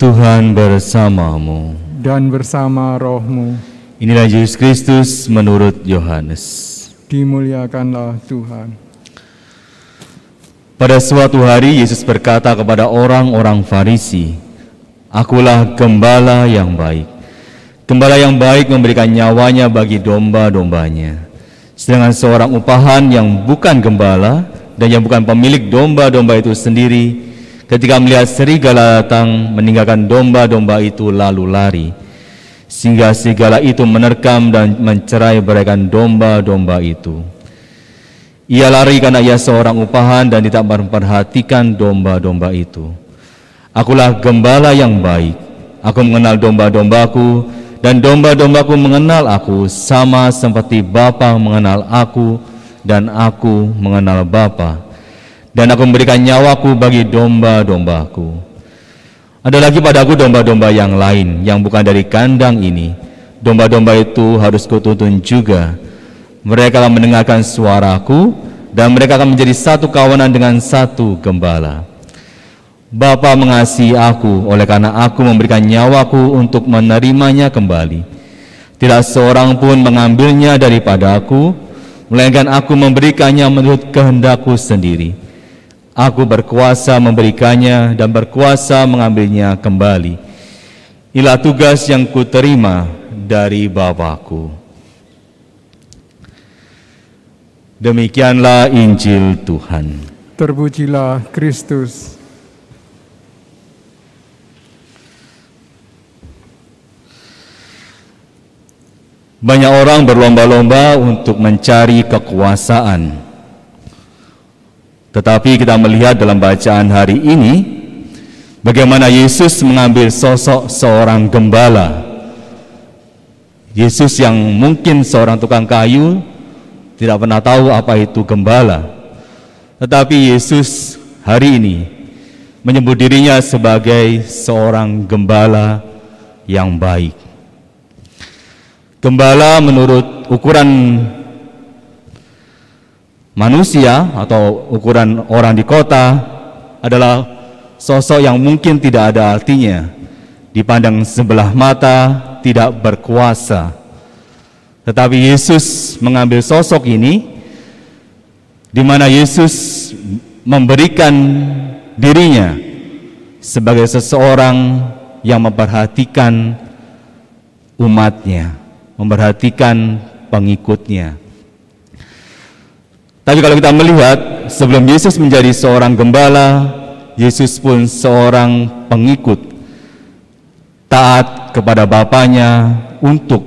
Tuhan bersamamu. dan bersama rohmu Inilah Yesus Kristus menurut Yohanes. dimuliakanlah Tuhan. Pada suatu hari Yesus berkata kepada orang-orang Farisi, Akulah gembala yang baik. Gembala yang baik memberikan nyawanya bagi domba-dombanya. Sedangkan seorang upahan yang bukan gembala dan yang bukan pemilik domba-domba itu sendiri, ketika melihat serigala datang meninggalkan domba-domba itu lalu lari. Sehingga serigala itu menerkam dan mencerai beraikan domba-domba itu. Ia lari karena ia seorang upahan dan tidak memperhatikan domba-domba itu. Akulah gembala yang baik. Aku mengenal domba-dombaku dan domba-dombaku mengenal aku sama seperti Bapa mengenal aku dan aku mengenal Bapa. Dan aku memberikan nyawaku bagi domba-dombaku. Ada lagi padaku domba-domba yang lain yang bukan dari kandang ini. Domba-domba itu harus kutuntun juga. Mereka akan mendengarkan suaraku dan mereka akan menjadi satu kawanan dengan satu gembala. Bapa mengasihi aku oleh karena aku memberikan nyawaku untuk menerimanya kembali. Tidak seorang pun mengambilnya daripada aku, melainkan aku memberikannya menurut kehendakku sendiri. Aku berkuasa memberikannya dan berkuasa mengambilnya kembali. Inilah tugas yang kuterima dari Bapakku. Demikianlah Injil Tuhan. Terpujilah Kristus. Banyak orang berlomba-lomba untuk mencari kekuasaan. Tetapi kita melihat dalam bacaan hari ini bagaimana Yesus mengambil sosok seorang gembala. Yesus yang mungkin seorang tukang kayu tidak pernah tahu apa itu gembala. Tetapi Yesus hari ini menyebut dirinya sebagai seorang gembala yang baik. Gembala menurut ukuran manusia atau ukuran orang di kota adalah sosok yang mungkin tidak ada artinya. Dipandang sebelah mata tidak berkuasa. Tetapi Yesus mengambil sosok ini di mana Yesus memberikan dirinya sebagai seseorang yang memperhatikan umatnya, memperhatikan pengikutnya. Tapi kalau kita melihat sebelum Yesus menjadi seorang gembala, Yesus pun seorang pengikut taat kepada Bapaknya untuk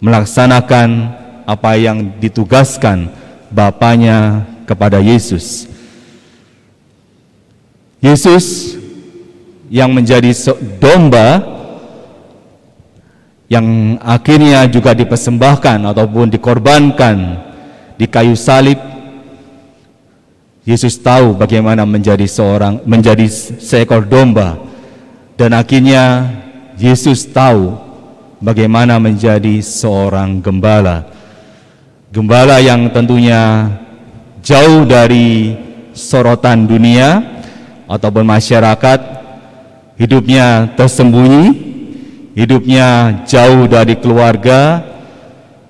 melaksanakan apa yang ditugaskan Bapaknya kepada Yesus. Yesus yang menjadi domba yang akhirnya juga dipersembahkan ataupun dikorbankan di kayu salib. Yesus tahu bagaimana menjadi seorang menjadi seekor domba dan akhirnya Yesus tahu bagaimana menjadi seorang gembala. Gembala yang tentunya jauh dari sorotan dunia ataupun masyarakat, hidupnya tersembunyi, hidupnya jauh dari keluarga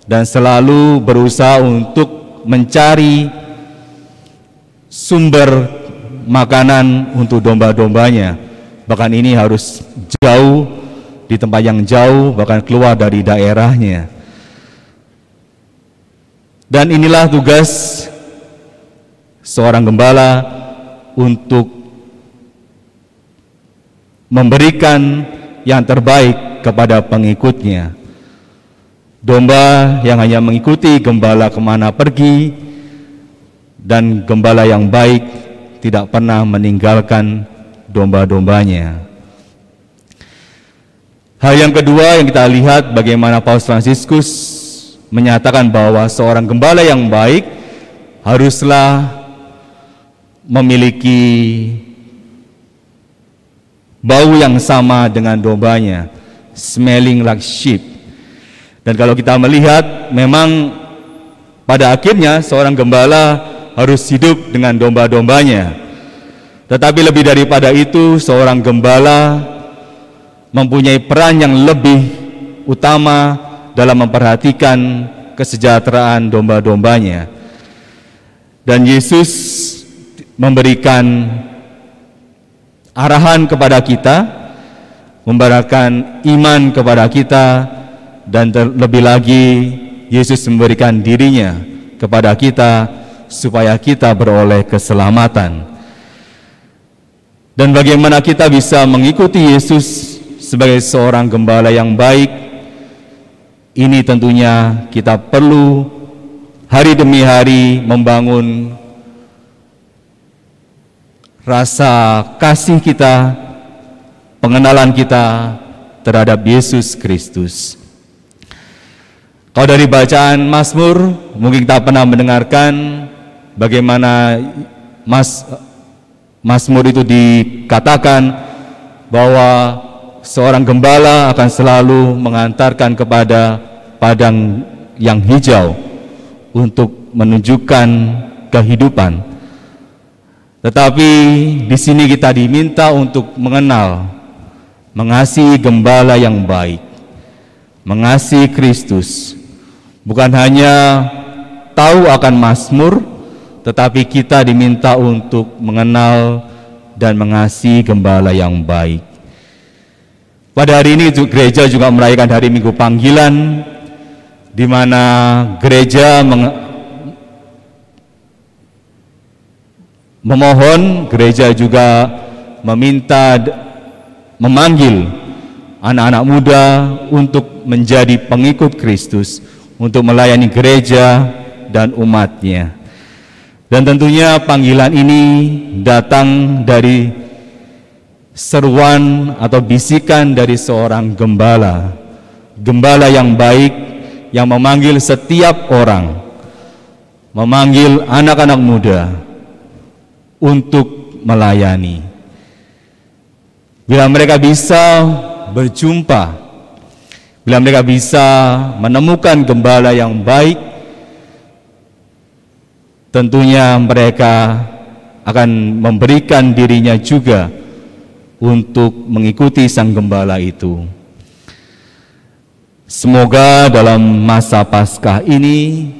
dan selalu berusaha untuk mencari sumber makanan untuk domba-dombanya. Bahkan ini harus jauh di tempat yang jauh, bahkan keluar dari daerahnya. Dan inilah tugas seorang gembala untuk memberikan yang terbaik kepada pengikutnya. Domba yang hanya mengikuti gembala ke mana pergi dan gembala yang baik tidak pernah meninggalkan domba-dombanya. Hal yang kedua yang kita lihat bagaimana Paus Fransiskus menyatakan bahwa seorang gembala yang baik haruslah memiliki bau yang sama dengan dombanya, smelling like sheep. Dan kalau kita melihat, memang pada akhirnya seorang gembala harus hidup dengan domba-dombanya. Tetapi lebih daripada itu, seorang gembala mempunyai peran yang lebih utama dalam memperhatikan kesejahteraan domba-dombanya. Dan Yesus memberikan arahan kepada kita, memberikan iman kepada kita, dan terlebih lagi Yesus memberikan dirinya kepada kita supaya kita beroleh keselamatan. Dan bagaimana kita bisa mengikuti Yesus sebagai seorang gembala yang baik, ini tentunya kita perlu hari demi hari membangun rasa kasih kita, pengenalan kita terhadap Yesus Kristus. Kalau dari bacaan Mazmur, mungkin kita pernah mendengarkan bagaimana Mas Mazmur itu dikatakan bahwa seorang gembala akan selalu mengantarkan kepada padang yang hijau untuk menunjukkan kehidupan. Tetapi di sini kita diminta untuk mengenal, mengasihi gembala yang baik, mengasihi Kristus, bukan hanya tahu akan Mazmur, tetapi kita diminta untuk mengenal dan mengasihi gembala yang baik. Pada hari ini gereja juga merayakan hari Minggu Panggilan, di mana gereja memohon, gereja juga meminta memanggil anak-anak muda untuk menjadi pengikut Kristus, untuk melayani gereja dan umatnya. Dan tentunya panggilan ini datang dari seruan atau bisikan dari seorang gembala. Gembala yang baik yang memanggil setiap orang, memanggil anak-anak muda untuk melayani. Bila mereka bisa berjumpa, bila mereka bisa menemukan gembala yang baik, tentunya mereka akan memberikan dirinya juga untuk mengikuti sang gembala itu. Semoga dalam masa Paskah ini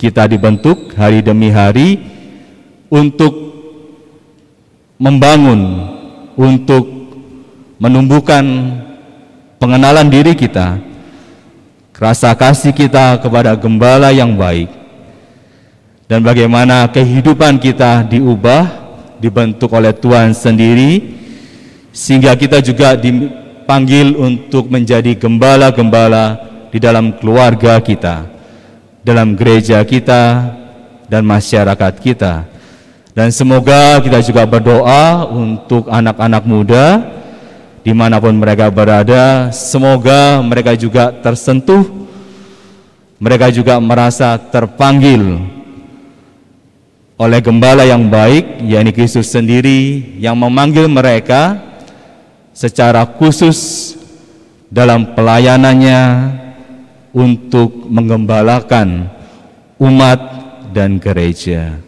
kita dibentuk hari demi hari untuk membangun, untuk menumbuhkan pengenalan diri kita, rasa kasih kita kepada gembala yang baik, dan bagaimana kehidupan kita diubah, dibentuk oleh Tuhan sendiri, sehingga kita juga dipanggil untuk menjadi gembala-gembala di dalam keluarga kita, dalam gereja kita, dan masyarakat kita. Dan semoga kita juga berdoa untuk anak-anak muda, di mana pun mereka berada, semoga mereka juga tersentuh, mereka juga merasa terpanggil oleh gembala yang baik, yakni Kristus sendiri yang memanggil mereka secara khusus dalam pelayanannya untuk menggembalakan umat dan gereja.